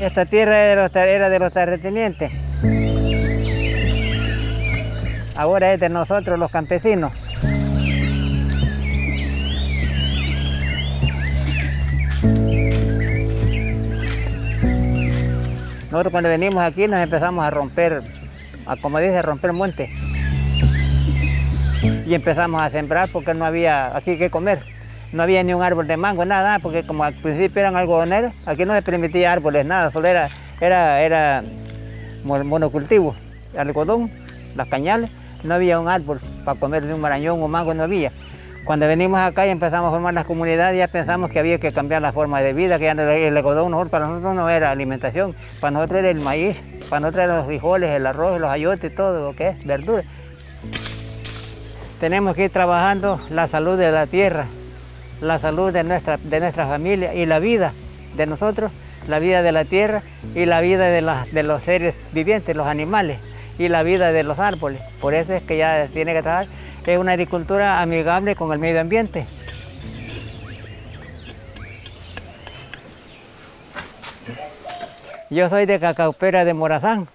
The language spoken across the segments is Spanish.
Esta tierra era de los, era de los terratenientes. Ahora es de nosotros los campesinos. Nosotros cuando venimos aquí nos empezamos a romper, a, como dice, a romper monte. Y empezamos a sembrar porque no había aquí que comer. No había ni un árbol de mango, nada, porque como al principio eran algodoneros, aquí no se permitía árboles, nada, solo era, era, era monocultivo, algodón, las cañales, no había un árbol para comer de un marañón o mango, no había. Cuando venimos acá y empezamos a formar las comunidades, ya pensamos que había que cambiar la forma de vida, que ya el algodón para nosotros no era alimentación, para nosotros era el maíz, para nosotros eran los frijoles, el arroz, los ayotes, todo lo que es verdura. Tenemos que ir trabajando la salud de la tierra, la salud de nuestra, de nuestra familia y la vida de nosotros, la vida de la tierra y la vida de, de los seres vivientes, los animales y la vida de los árboles. Por eso es que ya tiene que trabajar es una agricultura amigable con el medio ambiente. Yo soy de Cacaupera de Morazán.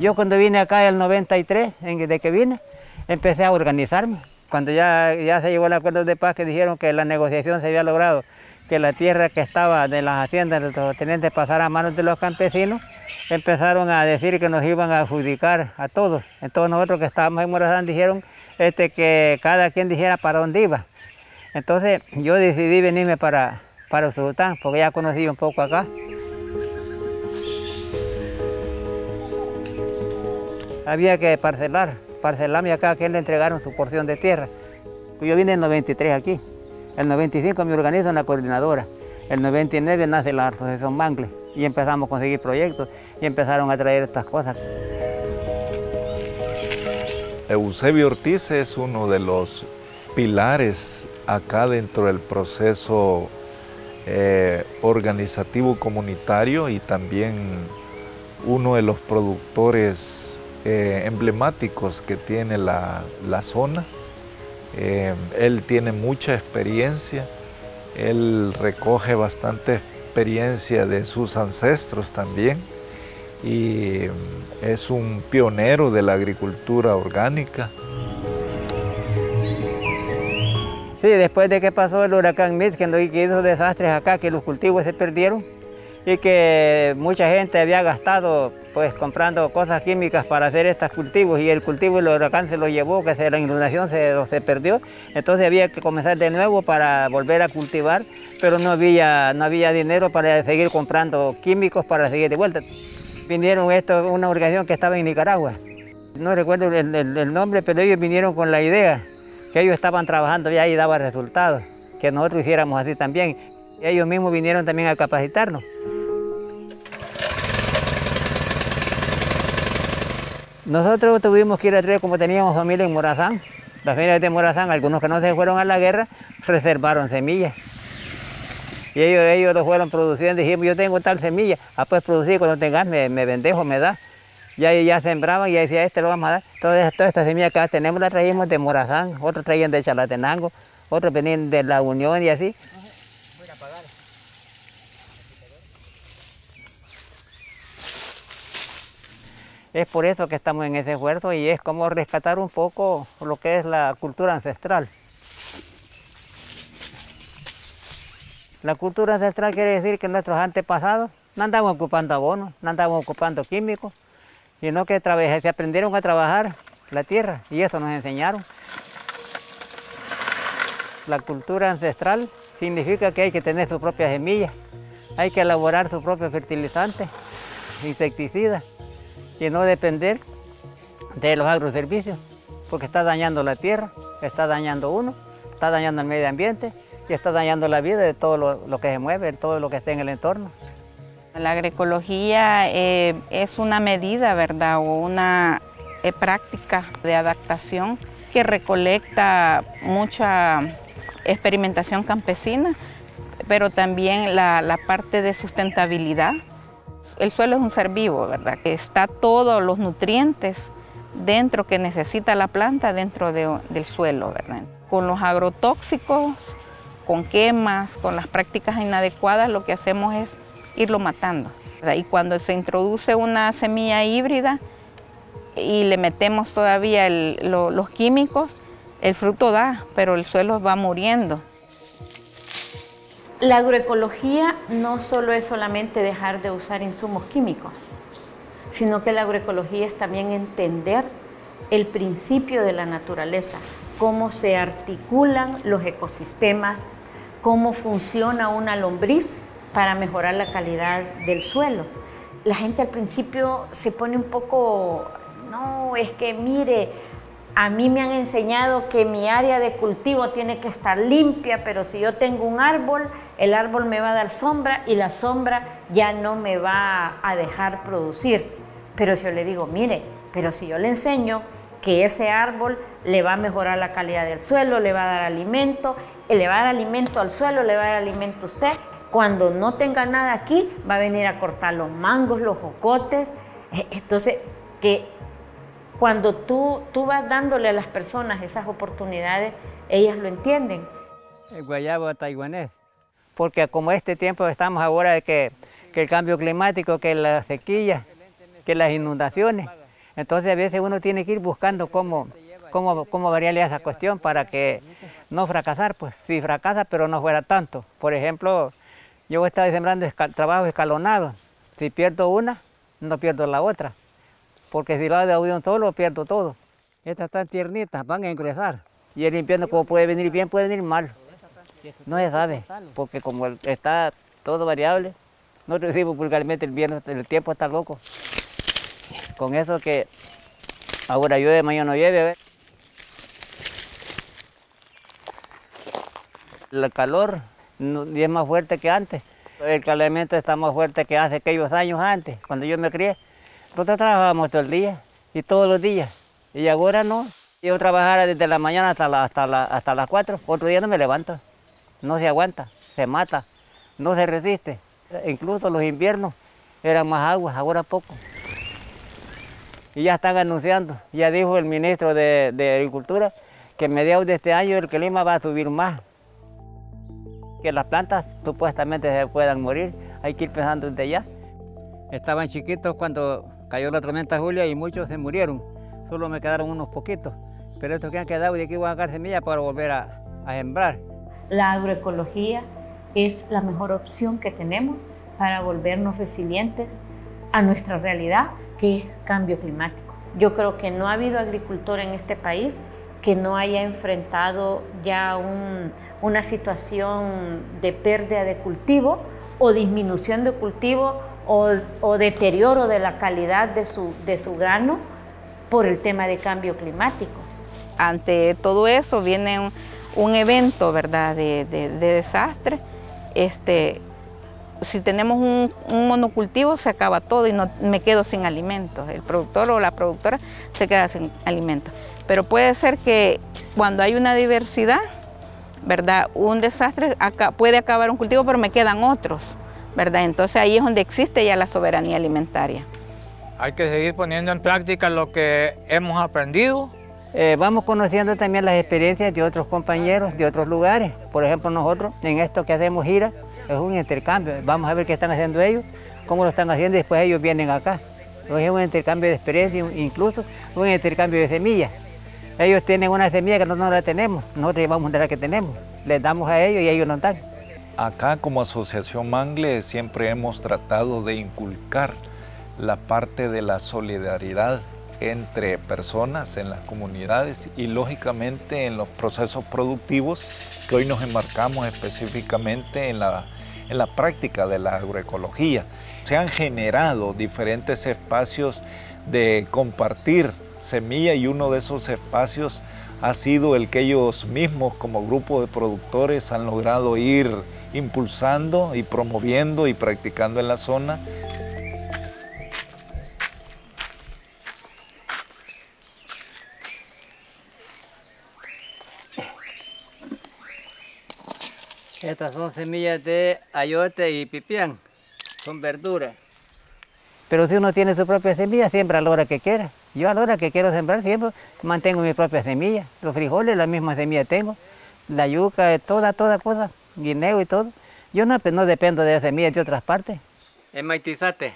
Yo cuando vine acá en el 93, de que vine, empecé a organizarme. Cuando ya, ya se llegó el acuerdo de paz que dijeron que la negociación se había logrado, que la tierra que estaba de las haciendas de los tenientes pasara a manos de los campesinos, empezaron a decir que nos iban a adjudicar a todos. Entonces nosotros que estábamos en Morazán dijeron este, que cada quien dijera para dónde iba. Entonces yo decidí venirme para, para Usulután, porque ya conocí un poco acá. Había que parcelar, parcelarme acá, que le entregaron su porción de tierra. Yo vine en el 93 aquí, el 95 me organizo en la coordinadora, el 99 nace la Asociación Mangle y empezamos a conseguir proyectos y empezaron a traer estas cosas. Eusebio Ortiz es uno de los pilares acá dentro del proceso eh, organizativo comunitario y también uno de los productores eh, emblemáticos que tiene la, zona. Eh, él tiene mucha experiencia, él recoge bastante experiencia de sus ancestros también y es un pionero de la agricultura orgánica. Sí, después de que pasó el huracán Mitch, que hizo desastres acá, que los cultivos se perdieron y que mucha gente había gastado pues comprando cosas químicas para hacer estos cultivos y el cultivo el huracán se lo llevó, que la inundación se, se perdió, entonces había que comenzar de nuevo para volver a cultivar, pero no había, no había dinero para seguir comprando químicos para seguir de vuelta vinieron esto, una organización que estaba en Nicaragua. No recuerdo el, nombre, pero ellos vinieron con la idea que ellos estaban trabajando ya y daba resultados, que nosotros hiciéramos así también. ellos mismos vinieron también a capacitarnos. Nosotros tuvimos que ir a traer, como teníamos familia en Morazán, las familias de Morazán, algunos que no se fueron a la guerra, reservaron semillas. Y ellos, ellos lo fueron produciendo, dijimos, yo tengo tal semilla, ah, pues producir, cuando tengas me, me vendejo, me da. Ya, ya sembraban y decía, este lo vamos a dar. Toda, toda esta semilla que tenemos la traímos de Morazán, otros traían de Chalatenango, otros venían de La Unión y así. Voy a apagar. Es por eso que estamos en ese esfuerzo y es como rescatar un poco lo que es la cultura ancestral. La cultura ancestral quiere decir que nuestros antepasados no andaban ocupando abonos, no andaban ocupando químicos, sino que se aprendieron a trabajar la tierra y eso nos enseñaron. La cultura ancestral significa que hay que tener su propia semilla, hay que elaborar su propio fertilizante, insecticida y no depender de los agroservicios, porque está dañando la tierra, está dañando uno, está dañando el medio ambiente y está dañando la vida de todo lo, que se mueve, de todo lo que está en el entorno. La agroecología eh, es una medida, ¿verdad? O una eh, práctica de adaptación que recolecta mucha experimentación campesina, pero también la, parte de sustentabilidad. El suelo es un ser vivo, ¿verdad? Está todos los nutrientes dentro que necesita la planta dentro del suelo, ¿verdad? Con los agrotóxicos con quemas, con las prácticas inadecuadas, lo que hacemos es irlo matando. Y cuando se introduce una semilla híbrida y le metemos todavía los químicos, el fruto da, pero el suelo va muriendo. La agroecología no solo es solamente dejar de usar insumos químicos, sino que la agroecología es también entender el principio de la naturaleza, cómo se articulan los ecosistemas, cómo funciona una lombriz para mejorar la calidad del suelo. La gente al principio se pone un poco, no, es que mire, a mí me han enseñado que mi área de cultivo tiene que estar limpia, pero si yo tengo un árbol, el árbol me va a dar sombra y la sombra ya no me va a dejar producir. Pero si yo le digo, mire, pero si yo le enseño que ese árbol le va a mejorar la calidad del suelo, le va a dar alimento, le va a dar alimento al suelo, le va a dar alimento a usted. Cuando no tenga nada aquí, va a venir a cortar los mangos, los jocotes. E, entonces, que cuando tú, tú vas dándole a las personas esas oportunidades, ellas lo entienden. El guayabo taiwanés, porque como este tiempo estamos ahora de que, que el cambio climático, que la sequía, que las inundaciones, entonces a veces uno tiene que ir buscando cómo, cómo, cómo variarle esa cuestión para que no fracasar, pues si fracasa pero no fuera tanto. Por ejemplo, yo estado sembrando trabajo escalonado, si pierdo una, no pierdo la otra porque si hago de un solo pierdo todo. Estas están tiernitas, van a ingresar. Y el invierno como puede venir bien, puede venir mal. No se sabe, porque como está todo variable, no decimos vulgarmente el invierno, el tiempo está loco. Con eso que ahora llueve, mañana no llueve. El calor es más fuerte que antes. El calentamiento está más fuerte que hace aquellos años antes, cuando yo me crié. Nosotros trabajábamos todo el día y todos los días. Y ahora no. Yo trabajara desde la mañana hasta, hasta, hasta las 4, otro día no me levanto. No se aguanta, se mata, no se resiste. Incluso los inviernos eran más agua, ahora poco. Y ya están anunciando, ya dijo el ministro de, de Agricultura que a mediados de este año el clima va a subir más. Que las plantas supuestamente se puedan morir, hay que ir pensando desde ya. Estaban chiquitos cuando Cayó la tormenta Julia y muchos se murieron. Solo me quedaron unos poquitos. Pero estos que han quedado de aquí voy a sacar semillas para volver a, sembrar. La agroecología es la mejor opción que tenemos para volvernos resilientes a nuestra realidad, que es cambio climático. Yo creo que no ha habido agricultor en este país que no haya enfrentado ya un, una situación de pérdida de cultivo o disminución de cultivo o, deterioro de la calidad de su, de su grano por el tema de cambio climático. Ante todo eso viene un, evento ¿verdad? De, desastre. Este, si tenemos un, monocultivo se acaba todo y no me quedo sin alimentos. El productor o la productora se queda sin alimentos. Pero puede ser que cuando hay una diversidad, ¿verdad? Un desastre puede acabar un cultivo, pero me quedan otros. ¿Verdad? Entonces ahí es donde existe ya la soberanía alimentaria. Hay que seguir poniendo en práctica lo que hemos aprendido. Eh, vamos conociendo también las experiencias de otros compañeros de otros lugares. Por ejemplo, nosotros en esto que hacemos gira es un intercambio. Vamos a ver qué están haciendo ellos, cómo lo están haciendo y después ellos vienen acá. es un intercambio de experiencia, incluso un intercambio de semillas. Ellos tienen una semilla que nosotros no la tenemos, nosotros llevamos de la que tenemos. Les damos a ellos y ellos nos dan. Acá como Asociación Mangle siempre hemos tratado de inculcar la parte de la solidaridad entre personas en las comunidades y lógicamente en los procesos productivos que hoy nos enmarcamos específicamente en la, en la práctica de la agroecología. Se han generado diferentes espacios de compartir semilla y uno de esos espacios ha sido el que ellos mismos como grupo de productores han logrado ir impulsando y promoviendo y practicando en la zona. Estas son semillas de ayote y pipián, son verduras. Pero si uno tiene su propia semilla, siembra a la hora que quiera. Yo a la hora que quiero sembrar siempre mantengo mi propia semilla. Los frijoles, la misma semilla tengo. La yuca, toda, toda cosa guineo y todo. Yo no, pues, dependo de semillas de otras partes. En Maitizate.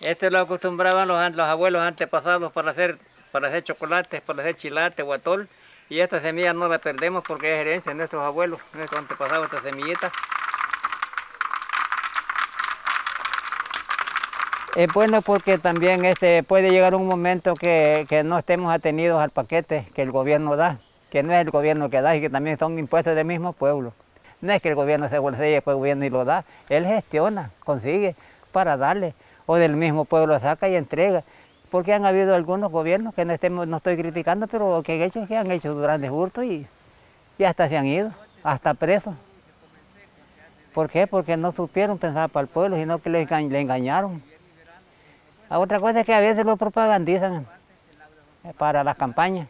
Este lo acostumbraban los, los abuelos antepasados para hacer, para hacer chocolates, para hacer chilate o atol. Y esta semilla no la perdemos porque es herencia de nuestros abuelos, nuestros antepasados, esta semillita. Es bueno porque también este, puede llegar un momento que, que, no estemos atenidos al paquete que el gobierno da, que no es el gobierno que da y que también son impuestos del mismo pueblo. No es que el gobierno se bolsilla y el gobierno y lo da, él gestiona, consigue para darle, o del mismo pueblo saca y entrega. Porque han habido algunos gobiernos que no, estemos, no estoy criticando, pero que han hecho, que han hecho grandes hurtos y, y hasta se han ido, hasta presos. ¿Por qué? Porque no supieron pensar para el pueblo, sino que le, le engañaron. A otra cosa es que a veces lo propagandizan para las campañas.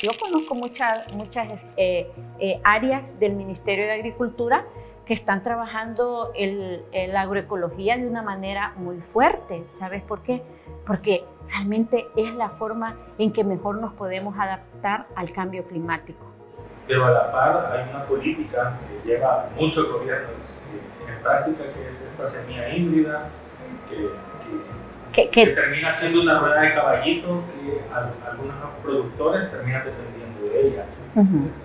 Yo conozco muchas, muchas eh, eh, áreas del Ministerio de Agricultura que están trabajando la agroecología de una manera muy fuerte. ¿Sabes por qué? Porque realmente es la forma en que mejor nos podemos adaptar al cambio climático. Pero a la par hay una política que lleva muchos gobiernos en práctica, que es esta semilla híbrida, que, que, que, termina siendo una rueda de caballito que algunos productores terminan dependiendo de ella.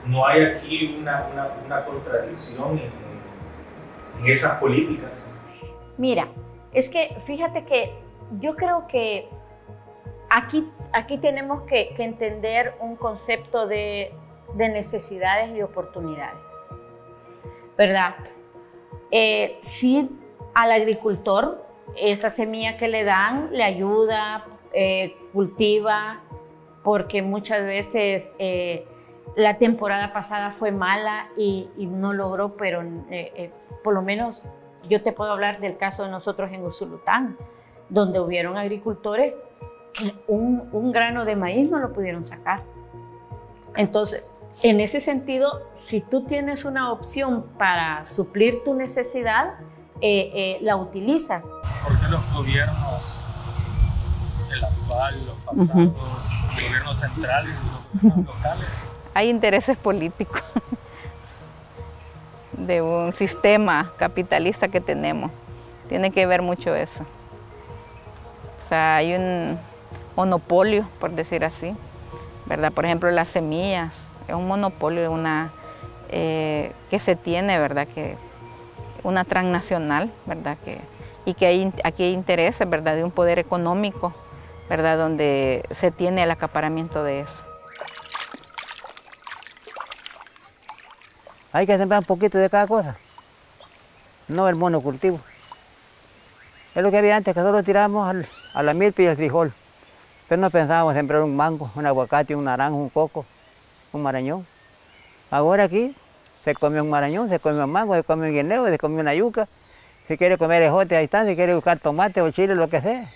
No hay aquí una, una, una contradicción en, en, esas políticas. Mira, es que fíjate que yo creo que aquí, aquí tenemos que, que entender un concepto de, de necesidades y oportunidades, ¿verdad? Eh, sí, al agricultor, esa semilla que le dan le ayuda, eh, cultiva, porque muchas veces eh, la temporada pasada fue mala y, no logró, pero por lo menos yo te puedo hablar del caso de nosotros en Usulután, donde hubieron agricultores que un grano de maíz no lo pudieron sacar. Entonces, en ese sentido, si tú tienes una opción para suplir tu necesidad, eh, eh, la utilizas. ¿Por qué los gobiernos, el actual, los pasados, los gobiernos centrales, los locales? Hay intereses políticos de un sistema capitalista que tenemos. Tiene que ver mucho eso. O sea, hay un monopolio, por decir así, ¿verdad? Por ejemplo, las semillas es un monopolio una, eh, que se tiene, ¿verdad? Que una transnacional, ¿verdad? Que, y que aquí hay intereses, ¿verdad? De un poder económico, ¿verdad? Donde se tiene el acaparamiento de eso. Hay que sembrar un poquito de cada cosa, no el monocultivo. Es lo que había antes, que solo tirábamos a la milpa y el frijol. Pero no pensábamos sembrar un mango, un aguacate, un naranjo, un coco un marañón. Ahora aquí se come un marañón, se come un mango, se come un guineo, se come una yuca. Si quiere comer ejote, ahí está. Si quiere buscar tomate o chile, lo que sea.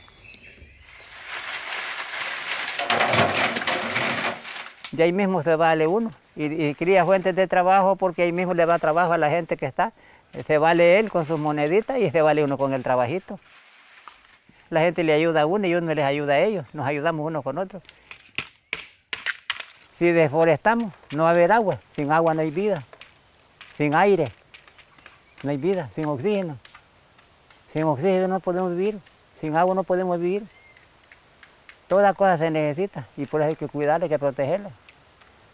De ahí mismo se vale uno y, cría fuentes de trabajo porque ahí mismo le va trabajo a la gente que está. Se vale él con sus moneditas y se vale uno con el trabajito. La gente le ayuda a uno y uno les ayuda a ellos. Nos ayudamos unos con otros. Si deforestamos, no va a haber agua. Sin agua no hay vida. Sin aire, no hay vida. Sin oxígeno. Sin oxígeno no podemos vivir. Sin agua no podemos vivir. Toda cosa se necesita y por eso hay que cuidarla, hay que protegerla.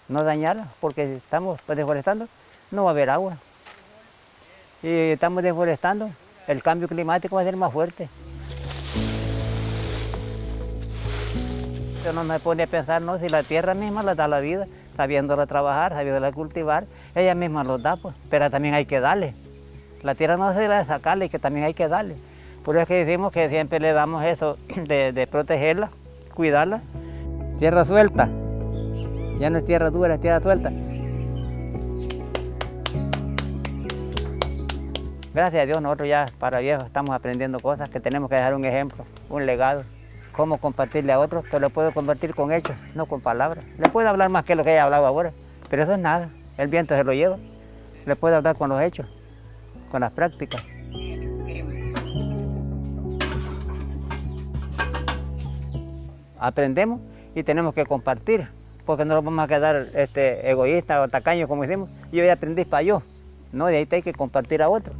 No dañarla, porque si estamos deforestando, no va a haber agua. Y estamos deforestando, el cambio climático va a ser más fuerte. No se pone a pensar, si la tierra misma la da la vida, sabiéndola trabajar, sabiéndola cultivar, ella misma los da, pues, pero también hay que darle. La tierra no se debe sacarle, que también hay que darle. Por eso es que decimos que siempre le damos eso de, de protegerla, cuidarla. Tierra suelta, ya no es tierra dura, es tierra suelta. Gracias a Dios nosotros ya para viejos estamos aprendiendo cosas que tenemos que dejar un ejemplo, un legado cómo compartirle a otros, pero lo puedo compartir con hechos, no con palabras. Le puedo hablar más que lo que ella hablado ahora, pero eso es nada. El viento se lo lleva. Le puedo hablar con los hechos, con las prácticas. Aprendemos y tenemos que compartir porque no nos vamos a quedar este, egoístas o tacaños como decimos. Yo ya aprendí para yo, ¿no? De ahí hay que compartir a otro.